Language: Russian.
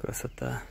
Красота.